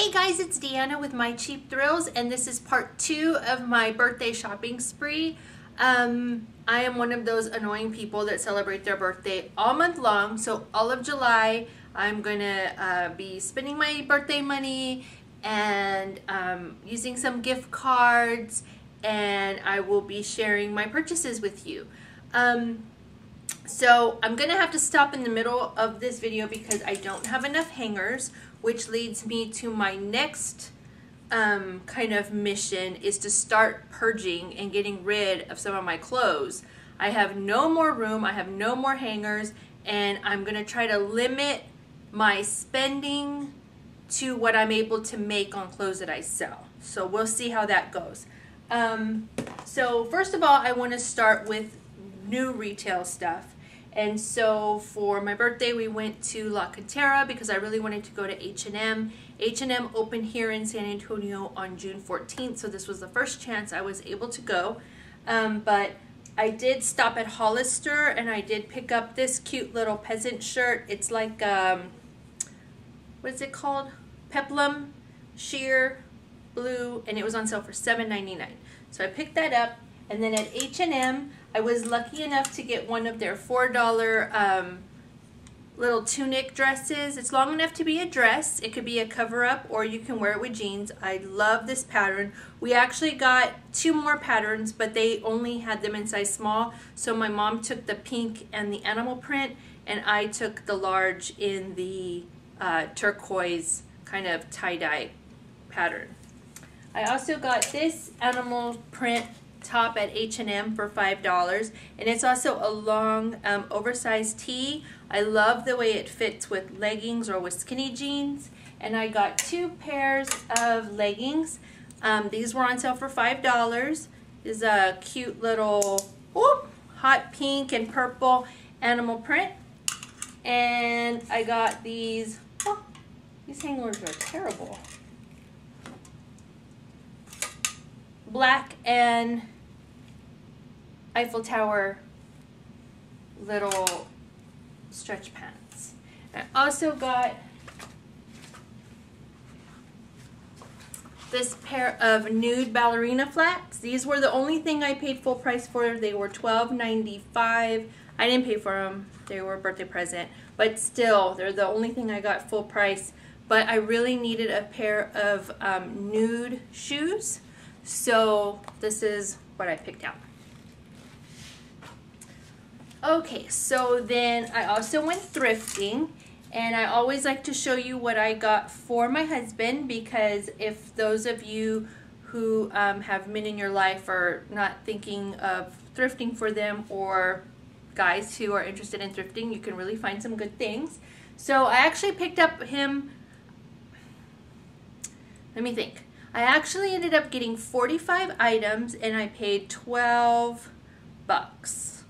Hey guys, it's Deanna with My Cheap Thrills, and this is part two of my birthday shopping spree. Um, I am one of those annoying people that celebrate their birthday all month long, so all of July I'm gonna uh, be spending my birthday money and um, using some gift cards, and I will be sharing my purchases with you. Um, so I'm gonna have to stop in the middle of this video because I don't have enough hangers which leads me to my next um, kind of mission is to start purging and getting rid of some of my clothes. I have no more room, I have no more hangers, and I'm gonna try to limit my spending to what I'm able to make on clothes that I sell. So we'll see how that goes. Um, so first of all, I wanna start with new retail stuff. And so for my birthday, we went to La Cantera because I really wanted to go to H&M. H&M opened here in San Antonio on June 14th, so this was the first chance I was able to go. Um, but I did stop at Hollister and I did pick up this cute little peasant shirt. It's like, um, what is it called? Peplum sheer blue and it was on sale for $7.99. So I picked that up and then at H&M, I was lucky enough to get one of their $4 um, little tunic dresses. It's long enough to be a dress. It could be a cover up or you can wear it with jeans. I love this pattern. We actually got two more patterns, but they only had them in size small. So my mom took the pink and the animal print and I took the large in the uh, turquoise kind of tie-dye pattern. I also got this animal print top at H&M for $5 and it's also a long um, oversized tee. I love the way it fits with leggings or with skinny jeans and I got two pairs of leggings. Um, these were on sale for $5. This is a cute little whoop, hot pink and purple animal print and I got these, oh, these hangers are terrible. Black and Eiffel Tower little stretch pants. I also got this pair of nude ballerina flats. These were the only thing I paid full price for. They were $12.95. I didn't pay for them. They were a birthday present. But still, they're the only thing I got full price. But I really needed a pair of um, nude shoes. So this is what I picked out. Okay, so then I also went thrifting and I always like to show you what I got for my husband because if those of you who um, have men in your life are not thinking of thrifting for them or guys who are interested in thrifting, you can really find some good things. So I actually picked up him, let me think. I actually ended up getting 45 items and I paid 12 bucks,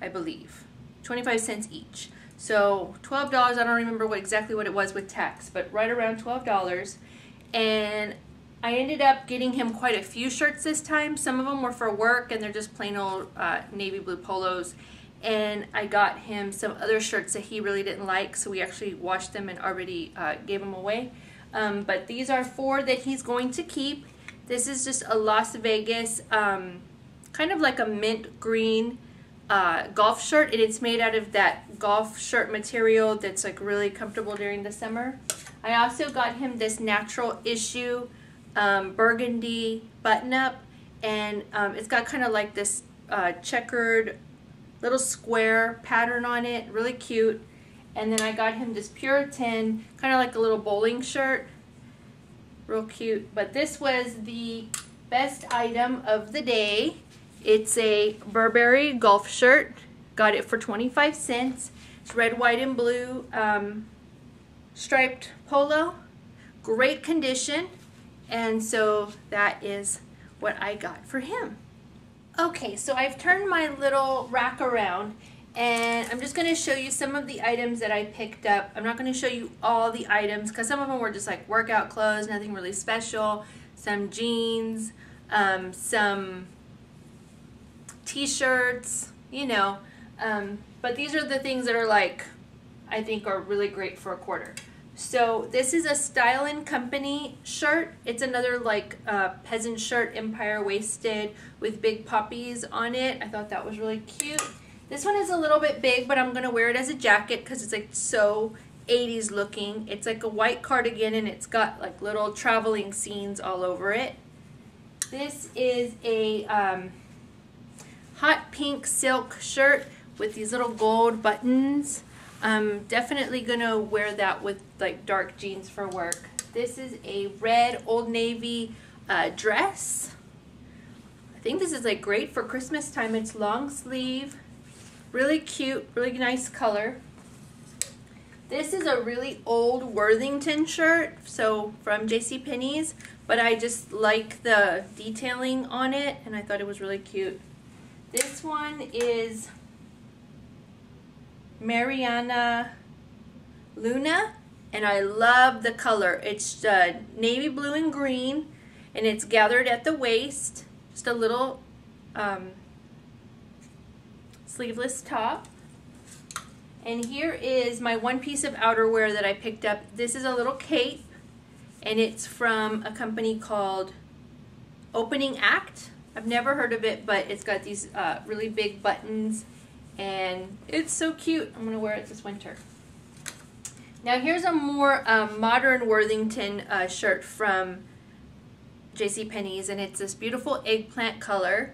I believe. 25 cents each. So $12, I don't remember what exactly what it was with tax, but right around $12. And I ended up getting him quite a few shirts this time. Some of them were for work and they're just plain old uh, navy blue polos. And I got him some other shirts that he really didn't like, so we actually washed them and already uh, gave them away. Um, but these are four that he's going to keep. This is just a Las Vegas, um, kind of like a mint green uh, golf shirt. And it's made out of that golf shirt material that's like really comfortable during the summer. I also got him this natural issue um, burgundy button-up. And um, it's got kind of like this uh, checkered little square pattern on it. Really cute. And then I got him this Puritan, kind of like a little bowling shirt. Real cute. But this was the best item of the day. It's a Burberry golf shirt. Got it for 25 cents. It's red, white, and blue um, striped polo. Great condition. And so that is what I got for him. Okay, so I've turned my little rack around and I'm just going to show you some of the items that I picked up. I'm not going to show you all the items because some of them were just like workout clothes, nothing really special. Some jeans, um, some t-shirts, you know. Um, but these are the things that are like, I think are really great for a quarter. So this is a Style and Company shirt. It's another like uh, peasant shirt, empire waisted with big poppies on it. I thought that was really cute. This one is a little bit big, but I'm gonna wear it as a jacket because it's like so 80s looking. It's like a white cardigan and it's got like little traveling scenes all over it. This is a um, hot pink silk shirt with these little gold buttons. I'm definitely gonna wear that with like dark jeans for work. This is a red Old Navy uh, dress. I think this is like great for Christmas time. It's long sleeve, really cute, really nice color. This is a really old Worthington shirt, so from J.C. Penney's, but I just like the detailing on it, and I thought it was really cute. This one is Mariana Luna, and I love the color. It's uh, navy blue and green, and it's gathered at the waist. Just a little um, sleeveless top. And here is my one piece of outerwear that I picked up. This is a little cape, and it's from a company called Opening Act. I've never heard of it, but it's got these uh, really big buttons and it's so cute. I'm gonna wear it this winter. Now here's a more um, modern Worthington uh, shirt from J.C. Penney's, and it's this beautiful eggplant color.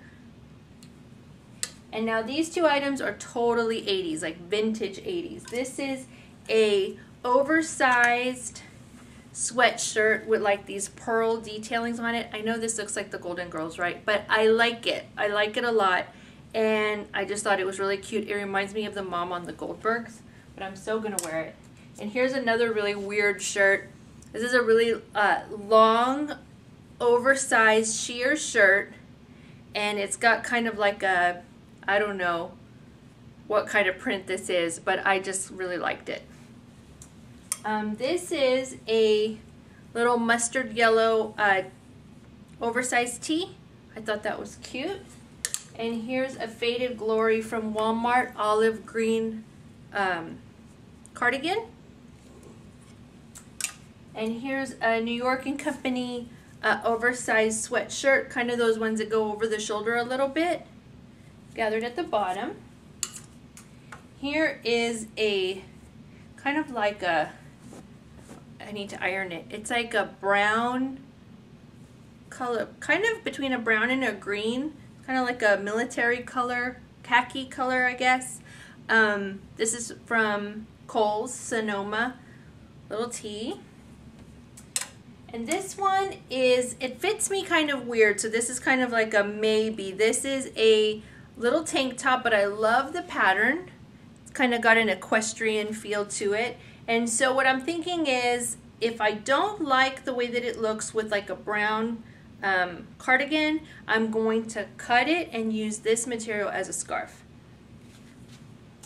And now these two items are totally 80s, like vintage 80s. This is a oversized sweatshirt with like these pearl detailings on it. I know this looks like the Golden Girls, right? But I like it. I like it a lot and I just thought it was really cute. It reminds me of the mom on the Goldbergs, but I'm so gonna wear it. And here's another really weird shirt. This is a really uh, long, oversized sheer shirt, and it's got kind of like a, I don't know what kind of print this is, but I just really liked it. Um, this is a little mustard yellow uh, oversized tee. I thought that was cute. And here's a Faded Glory from Walmart olive green um, cardigan. And here's a New York and Company uh, oversized sweatshirt, kind of those ones that go over the shoulder a little bit, gathered at the bottom. Here is a kind of like a, I need to iron it. It's like a brown color, kind of between a brown and a green kind of like a military color, khaki color, I guess. Um, this is from Kohl's Sonoma little tee. And this one is, it fits me kind of weird. So this is kind of like a maybe. This is a little tank top, but I love the pattern. It's kind of got an equestrian feel to it. And so what I'm thinking is, if I don't like the way that it looks with like a brown um, cardigan, I'm going to cut it and use this material as a scarf.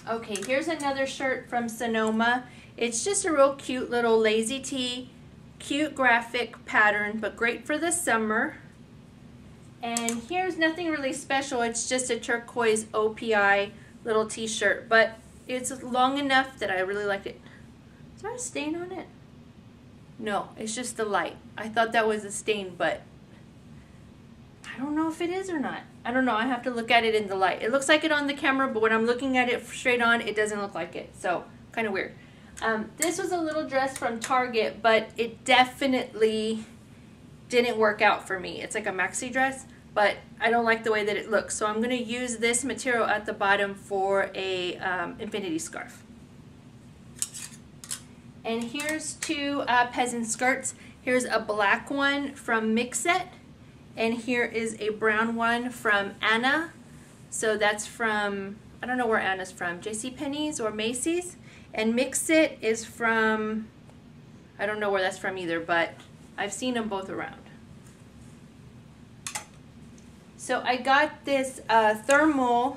Okay, here's another shirt from Sonoma. It's just a real cute little lazy tee, cute graphic pattern, but great for the summer. And here's nothing really special. It's just a turquoise OPI little t-shirt, but it's long enough that I really like it. Is there a stain on it? No, it's just the light. I thought that was a stain, but I don't know if it is or not. I don't know. I have to look at it in the light. It looks like it on the camera, but when I'm looking at it straight on, it doesn't look like it. So, kind of weird. Um, this was a little dress from Target, but it definitely didn't work out for me. It's like a maxi dress, but I don't like the way that it looks. So I'm going to use this material at the bottom for a um, infinity scarf. And here's two uh, peasant skirts. Here's a black one from Mix It and here is a brown one from Anna. So that's from, I don't know where Anna's from, J.C. Penney's or Macy's. And Mix It is from, I don't know where that's from either, but I've seen them both around. So I got this uh, thermal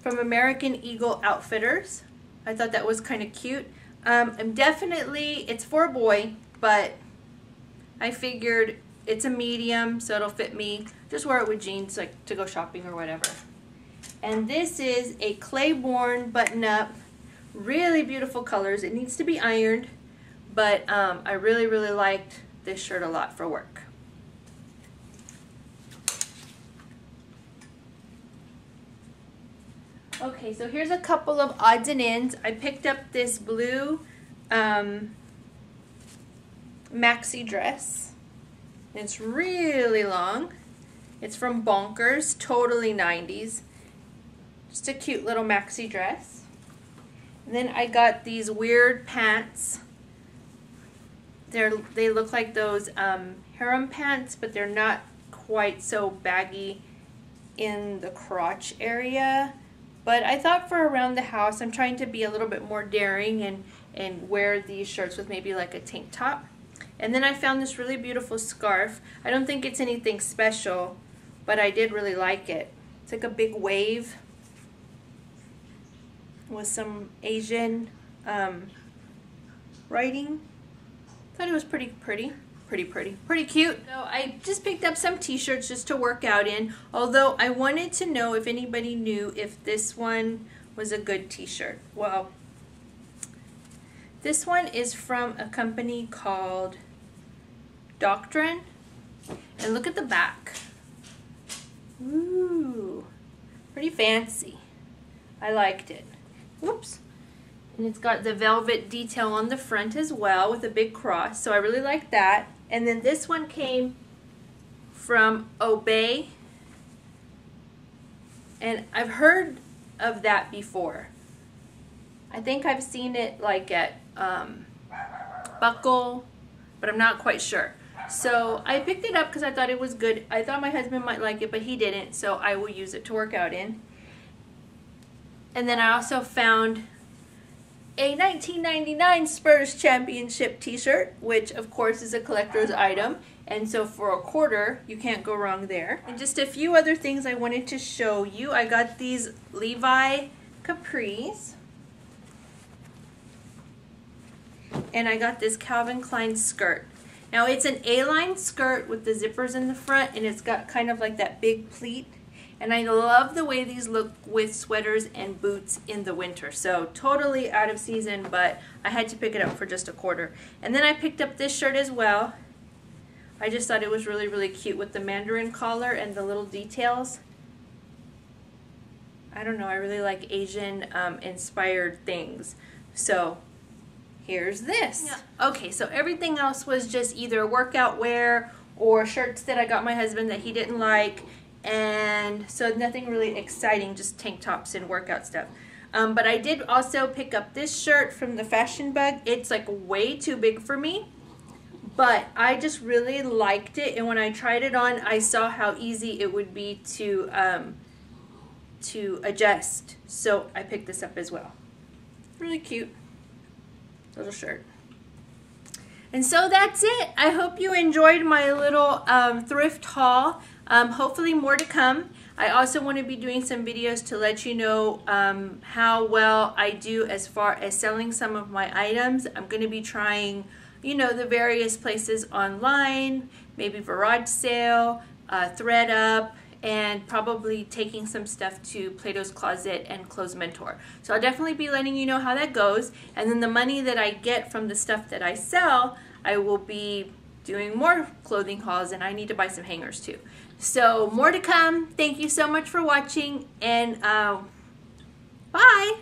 from American Eagle Outfitters. I thought that was kind of cute. Um, I'm definitely, it's for a boy, but I figured it's a medium, so it'll fit me. Just wear it with jeans like to go shopping or whatever. And this is a Claiborne button-up. Really beautiful colors. It needs to be ironed, but um, I really, really liked this shirt a lot for work. Okay, so here's a couple of odds and ends. I picked up this blue um, maxi dress. It's really long. It's from Bonkers, totally 90s. Just a cute little maxi dress. And then I got these weird pants. They're, they look like those um, harem pants, but they're not quite so baggy in the crotch area. But I thought for around the house, I'm trying to be a little bit more daring and, and wear these shirts with maybe like a tank top. And then I found this really beautiful scarf. I don't think it's anything special, but I did really like it. It's like a big wave with some Asian um, writing. Thought it was pretty pretty pretty pretty, pretty cute. So I just picked up some t-shirts just to work out in, although I wanted to know if anybody knew if this one was a good t-shirt. Well, this one is from a company called Doctrine, and look at the back. Ooh, pretty fancy. I liked it. Whoops. And it's got the velvet detail on the front as well with a big cross. So I really like that. And then this one came from Obey. And I've heard of that before. I think I've seen it like at um, Buckle, but I'm not quite sure. So I picked it up because I thought it was good. I thought my husband might like it, but he didn't, so I will use it to work out in. And then I also found a 1999 Spurs Championship t-shirt, which of course is a collector's item. And so for a quarter, you can't go wrong there. And just a few other things I wanted to show you. I got these Levi capris. And I got this Calvin Klein skirt. Now it's an A-line skirt with the zippers in the front and it's got kind of like that big pleat and I love the way these look with sweaters and boots in the winter. So totally out of season, but I had to pick it up for just a quarter. And then I picked up this shirt as well. I just thought it was really, really cute with the mandarin collar and the little details. I don't know, I really like Asian um, inspired things. So here's this. Yeah. Okay, so everything else was just either workout wear or shirts that I got my husband that he didn't like and so nothing really exciting, just tank tops and workout stuff. Um, but I did also pick up this shirt from the Fashion Bug. It's like way too big for me, but I just really liked it. And when I tried it on, I saw how easy it would be to um, to adjust. So I picked this up as well. Really cute little shirt. And so that's it. I hope you enjoyed my little um, thrift haul. Um, hopefully more to come. I also want to be doing some videos to let you know um, how well I do as far as selling some of my items. I'm going to be trying, you know, the various places online, maybe Garage Sale, uh, ThredUp, and probably taking some stuff to Plato's Closet and Clothes Mentor. So I'll definitely be letting you know how that goes. And then the money that I get from the stuff that I sell, I will be doing more clothing hauls and I need to buy some hangers too. So more to come. Thank you so much for watching and uh, bye.